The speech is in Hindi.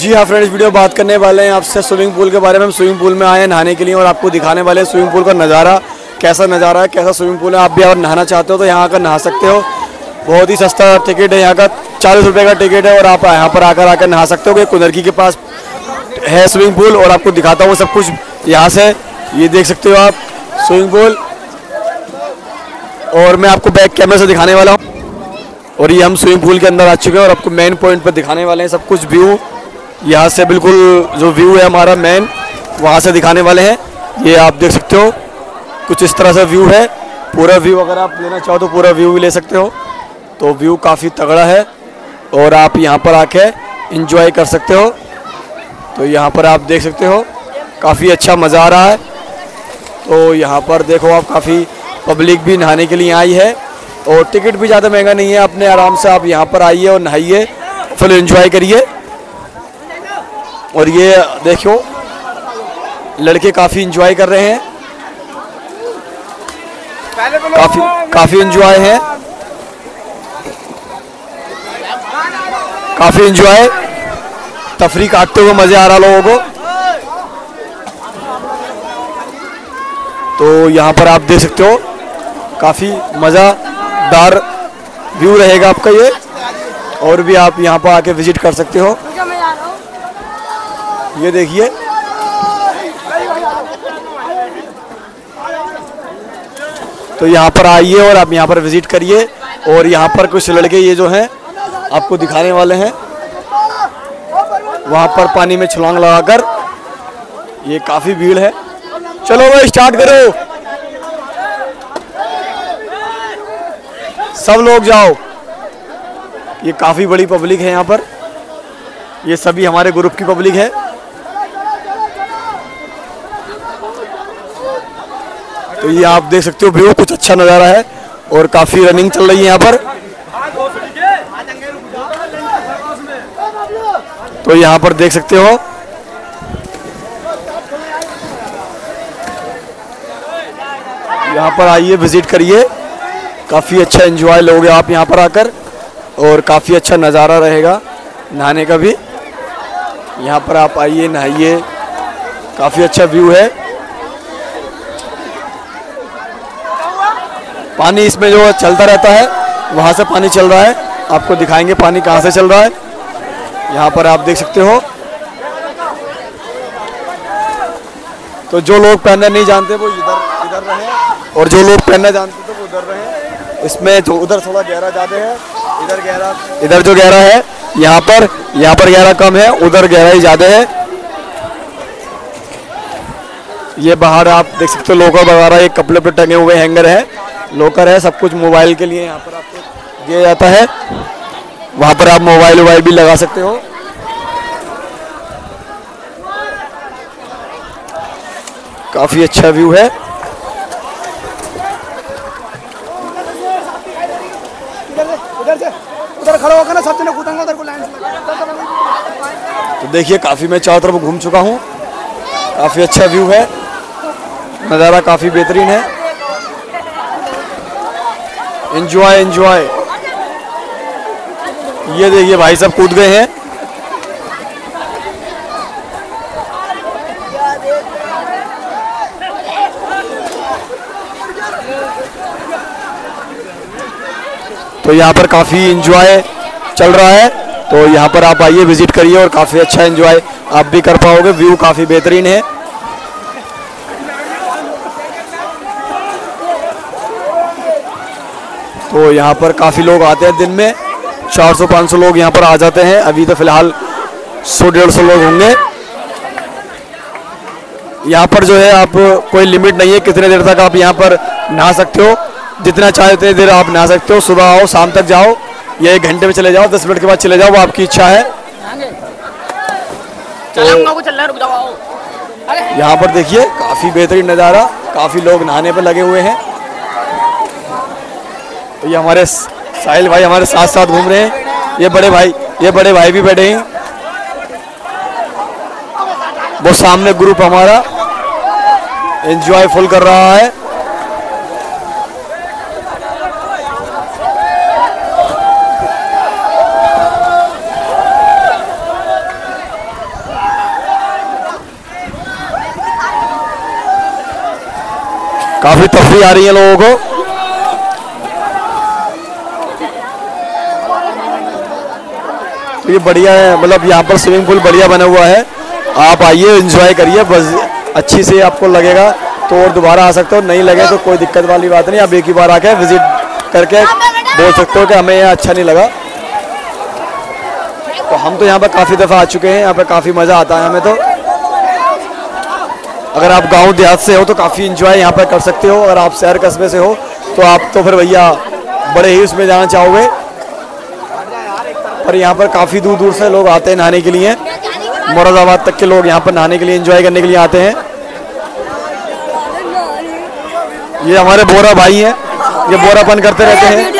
जी हाँ फ्रेंड्स वीडियो बात करने वाले हैं आपसे स्विमिंग पूल के बारे में। हम स्विमिंग पूल में आए हैं, नहाने के लिए और आपको दिखाने वाले हैं स्विमिंग पूल का नज़ारा, कैसा नज़ारा है, कैसा स्विमिंग पूल है। आप भी अगर नहाना चाहते हो तो यहाँ आकर नहा सकते हो। बहुत ही सस्ता टिकट है यहाँ का, चालीस रुपये का टिकट है और आप यहाँ पर आकर आकर नहा सकते हो। कि कुदरकी के पास है स्विमिंग पूल और आपको दिखाता हूँ सब कुछ यहाँ से। ये देख सकते हो आप स्विमिंग पूल और मैं आपको बैक कैमरे से दिखाने वाला हूँ। और ये हम स्विमिंग पूल के अंदर आ चुके हैं और आपको मेन पॉइंट पर दिखाने वाले हैं सब कुछ व्यू यहाँ से बिल्कुल जो व्यू है हमारा मेन वहाँ से दिखाने वाले हैं। ये आप देख सकते हो, कुछ इस तरह से व्यू है। पूरा व्यू अगर आप लेना चाहो तो पूरा व्यू भी ले सकते हो। तो व्यू काफ़ी तगड़ा है और आप यहाँ पर आके इंजॉय कर सकते हो। तो यहाँ पर आप देख सकते हो, काफ़ी अच्छा मज़ा आ रहा है। तो यहाँ पर देखो आप, काफ़ी पब्लिक भी नहाने के लिए आई है। और टिकट भी ज़्यादा महँगा नहीं है, अपने आराम से आप यहाँ पर आइए और नहाइए फुल एंजॉय करिए। और ये देखो, लड़के काफ़ी इंजॉय कर रहे हैं। काफ़ी काफ़ी इंजॉय है। काफ़ी इंजॉय तफरी काटते हुए मज़े आ रहा लोगों को। तो यहाँ पर आप देख सकते हो, काफ़ी मज़ादार व्यू रहेगा आपका ये। और भी आप यहाँ पर आके विज़िट कर सकते हो। ये देखिए। तो यहाँ पर आइए और आप यहाँ पर विज़िट करिए और यहाँ पर कुछ लड़के ये जो हैं, आपको दिखाने वाले हैं। वहाँ पर पानी में छलांग लगाकर ये काफ़ी भीड़ है। चलो भाई स्टार्ट करो। सब लोग जाओ। ये काफ़ी बड़ी पब्लिक है यहाँ पर। ये सभी हमारे ग्रुप की पब्लिक है। तो ये आप देख सकते हो व्यू कुछ अच्छा नज़ारा है और काफ़ी रनिंग चल रही है यहाँ पर। तो यहाँ पर देख सकते हो। यहाँ पर आइए विज़िट करिए। काफ़ी अच्छा एंजॉय लोगे आप यहाँ पर आकर और काफ़ी अच्छा नज़ारा रहेगा नहाने का भी। यहाँ पर आप आइए, नहाइए। काफ़ी अच्छा व्यू है। पानी इसमें जो चलता रहता है, वहाँ से पानी चल रहा है। आपको दिखाएँगे पानी कहाँ से चल रहा है। यहाँ पर आप देख सकते हो। तो जो लोग पहनना नहीं जानते, वो इधर इधर रहे। और जो लोग पहनना जानते तो वो उधर रहे। इसमें जो, उधर थोड़ा गहरा ज़्यादा है। इधर गहरा, इधर जो गहरा है, यहाँ पर यहाँ पर गहरा कम है, उधर गहरा ही ज़्यादा है। ये बाहर आप देख सकते हो, लोगों वगैरह एक कपड़े पे टंगे हुए हैंगर है। लोकर है, सब कुछ मोबाइल के लिए यहाँ पर आपको दिया जाता है। वहाँ पर आप मोबाइल वोबाइल भी लगा सकते हो। काफ़ी अच्छा व्यू है। तो देखिए, काफ़ी मैं चारों तरफ़ घूम चुका हूँ। काफ़ी अच्छा व्यू है। नज़ारा काफ़ी बेहतरीन है। एंजॉय एंजॉय ये देखिए भाई सब कूद गए हैं। तो यहाँ पर काफ़ी इंजॉय चल रहा है। तो यहाँ पर आप आइए विज़िट करिए और काफ़ी अच्छा इंजॉय आप भी कर पाओगे। व्यू काफ़ी बेहतरीन है। तो यहाँ पर काफ़ी लोग आते हैं दिन में। 400-500 लोग यहाँ पर आ जाते हैं। अभी तो फ़िलहाल 100-150 लोग होंगे। यहाँ पर जो है आप कोई लिमिट नहीं है कितने देर तक आप यहाँ पर नहा सकते हो। जितना चाहे उतनी देर आप नहा सकते हो। सुबह आओ शाम तक जाओ। या एक घंटे में चले जाओ दस मिनट के बाद चले जाओ वो आपकी इच्छा है। अरे। यहाँ पर देखिए काफ़ी बेहतरीन नज़ारा। काफ़ी लोग नहाने पर लगे हुए हैं। तो ये हमारे साहिल भाई हमारे साथ साथ घूम रहे हैं। ये बड़े भाई, ये बड़े भाई भी बैठे हैं। वो सामने ग्रुप हमारा एंजॉय फुल कर रहा है। काफ़ी तफरी आ रही है लोगों को। ये बढ़िया है मतलब यहाँ पर स्विमिंग पूल बढ़िया बना हुआ है। आप आइए एंजॉय करिए, बस अच्छी से आपको लगेगा तो और दोबारा आ सकते हो, नहीं लगे तो कोई दिक्कत वाली बात नहीं, आप एक ही बार आके विज़िट करके बोल सकते हो कि हमें यहाँ अच्छा नहीं लगा। तो हम तो यहाँ पर काफ़ी दफ़ा आ चुके हैं, यहाँ पर काफ़ी मज़ा आता है हमें तो। अगर आप गाँव देहात से हो तो काफ़ी इंजॉय यहाँ पर कर सकते हो, अगर आप शहर कस्बे से हो तो आप तो फिर भैया बड़े ही उसमें जाना चाहोगे। पर यहाँ पर काफ़ी दूर दूर से लोग आते हैं नहाने के लिए। मुरादाबाद तक के लोग यहाँ पर नहाने के लिए एंजॉय करने के लिए आते हैं। ये हमारे बोरा भाई हैं। ये बोरापन करते रहते हैं।